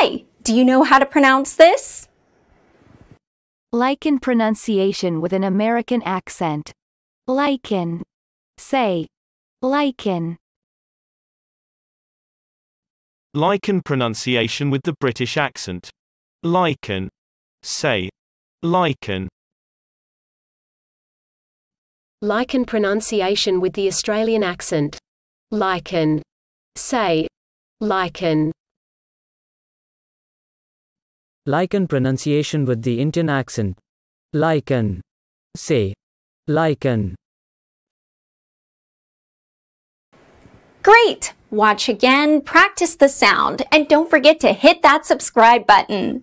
Hi, do you know how to pronounce this? Lichen pronunciation with an American accent. Lichen. Say. Lichen. Lichen pronunciation with the British accent. Lichen. Say. Lichen. Lichen pronunciation with the Australian accent. Lichen. Say. Lichen. Lichen pronunciation with the Indian accent. Lichen. Say. Lichen. Great! Watch again, practice the sound, and don't forget to hit that subscribe button.